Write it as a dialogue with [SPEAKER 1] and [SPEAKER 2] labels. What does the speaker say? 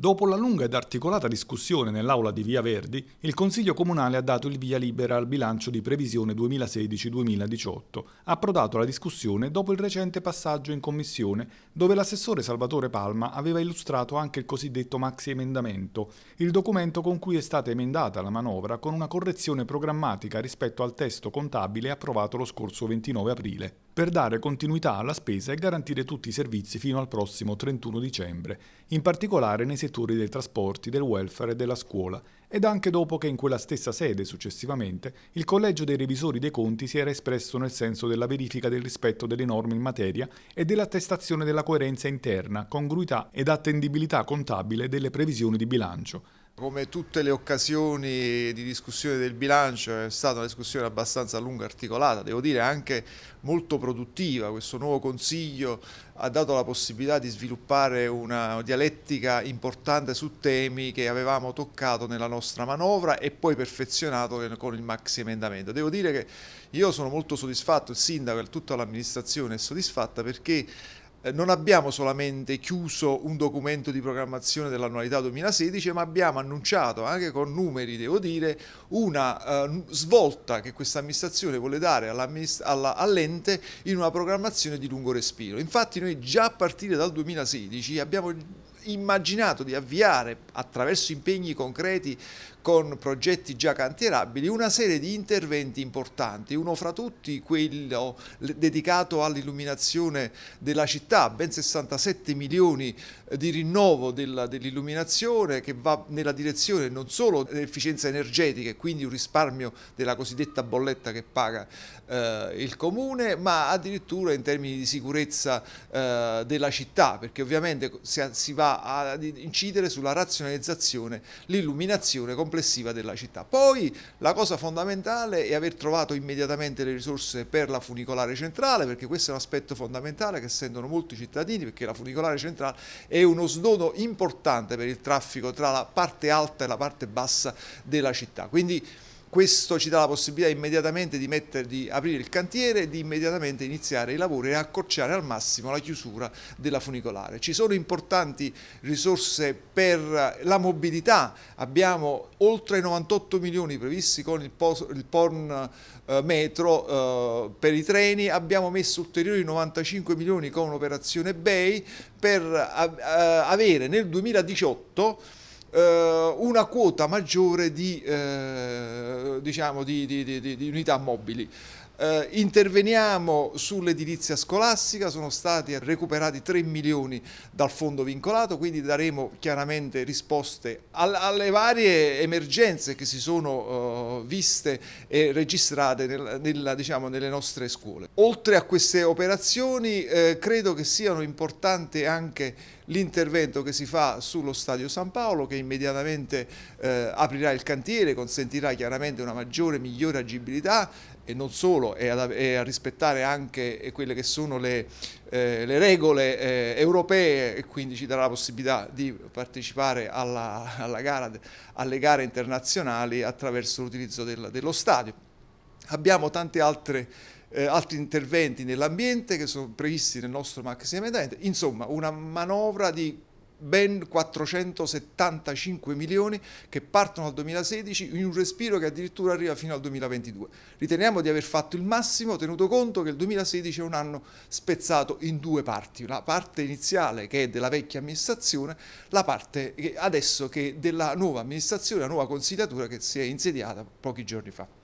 [SPEAKER 1] Dopo la lunga ed articolata discussione nell'aula di Via Verdi, il Consiglio Comunale ha dato il via libera al bilancio di previsione 2016-2018, approdato alla discussione dopo il recente passaggio in Commissione, dove l'assessore Salvatore Palma aveva illustrato anche il cosiddetto maxi emendamento, il documento con cui è stata emendata la manovra con una correzione programmatica rispetto al testo contabile approvato lo scorso 29 aprile per dare continuità alla spesa e garantire tutti i servizi fino al prossimo 31 dicembre, in particolare nei settori dei trasporti, del welfare e della scuola, ed anche dopo che in quella stessa sede, successivamente, il Collegio dei Revisori dei Conti si era espresso nel senso della verifica del rispetto delle norme in materia e dell'attestazione della coerenza interna, congruità ed attendibilità contabile delle previsioni di bilancio,
[SPEAKER 2] come tutte le occasioni di discussione del bilancio è stata una discussione abbastanza lunga e articolata, devo dire anche molto produttiva. Questo nuovo Consiglio ha dato la possibilità di sviluppare una dialettica importante su temi che avevamo toccato nella nostra manovra e poi perfezionato con il maxi emendamento. Devo dire che io sono molto soddisfatto, il sindaco e tutta l'amministrazione è soddisfatta perché non abbiamo solamente chiuso un documento di programmazione dell'annualità 2016, ma abbiamo annunciato, anche con numeri devo dire, una uh, svolta che questa amministrazione vuole dare all'ente in una programmazione di lungo respiro. Infatti noi già a partire dal 2016 abbiamo immaginato di avviare attraverso impegni concreti con progetti già cantierabili una serie di interventi importanti, uno fra tutti quello dedicato all'illuminazione della città, ben 67 milioni di rinnovo dell'illuminazione che va nella direzione non solo dell'efficienza energetica e quindi un risparmio della cosiddetta bolletta che paga eh, il comune, ma addirittura in termini di sicurezza eh, della città, perché ovviamente si, si ad incidere sulla razionalizzazione, l'illuminazione complessiva della città. Poi la cosa fondamentale è aver trovato immediatamente le risorse per la funicolare centrale, perché questo è un aspetto fondamentale che sentono molti cittadini, perché la funicolare centrale è uno snodo importante per il traffico tra la parte alta e la parte bassa della città. Quindi questo ci dà la possibilità immediatamente di, mettere, di aprire il cantiere e di immediatamente iniziare i lavori e accorciare al massimo la chiusura della funicolare. Ci sono importanti risorse per la mobilità, abbiamo oltre 98 milioni previsti con il, il PON eh, metro eh, per i treni, abbiamo messo ulteriori 95 milioni con un'operazione BEI per eh, avere nel 2018 eh, una quota maggiore di, eh, diciamo, di, di, di unità mobili. Eh, interveniamo sull'edilizia scolastica, sono stati recuperati 3 milioni dal fondo vincolato, quindi daremo chiaramente risposte al, alle varie emergenze che si sono uh, viste e registrate nel, nella, diciamo, nelle nostre scuole. Oltre a queste operazioni eh, credo che siano importanti anche l'intervento che si fa sullo Stadio San Paolo che immediatamente eh, aprirà il cantiere, consentirà chiaramente una maggiore, migliore agibilità e non solo, e a, e a rispettare anche quelle che sono le, eh, le regole eh, europee e quindi ci darà la possibilità di partecipare alla, alla gara, alle gare internazionali attraverso l'utilizzo del, dello stadio. Abbiamo tante altre eh, altri interventi nell'ambiente che sono previsti nel nostro maxi emendamento, insomma una manovra di ben 475 milioni che partono dal 2016 in un respiro che addirittura arriva fino al 2022. Riteniamo di aver fatto il massimo tenuto conto che il 2016 è un anno spezzato in due parti, la parte iniziale che è della vecchia amministrazione, la parte che adesso che è della nuova amministrazione, la nuova consigliatura che si è insediata pochi giorni fa.